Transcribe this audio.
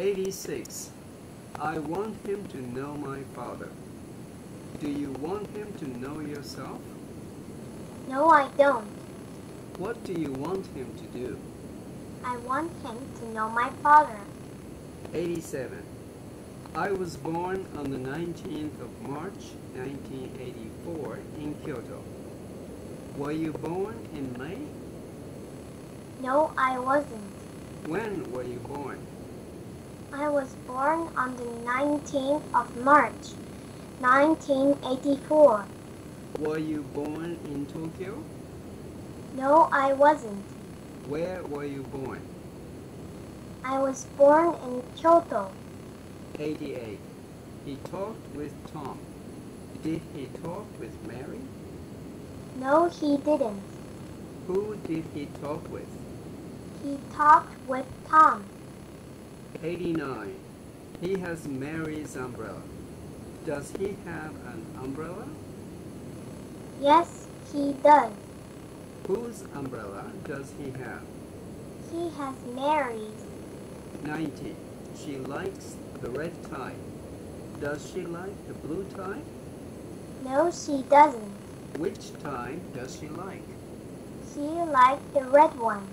86. I want him to know my father. Do you want him to know yourself? No, I don't. What do you want him to do? I want him to know my father. 87. I was born on the 19th of March 1984 in Kyoto. Were you born in May? No, I wasn't. When were you born? I was born on the 19th of March, 1984. Were you born in Tokyo? No, I wasn't. Where were you born? I was born in Kyoto. 88. He talked with Tom. Did he talk with Mary? No, he didn't. Who did he talk with? He talked with Tom. 89. He has Mary's umbrella. Does he have an umbrella? Yes, he does. Whose umbrella does he have? He has Mary's. 90. She likes the red tie. Does she like the blue tie? No, she doesn't. Which tie does she like? She likes the red one.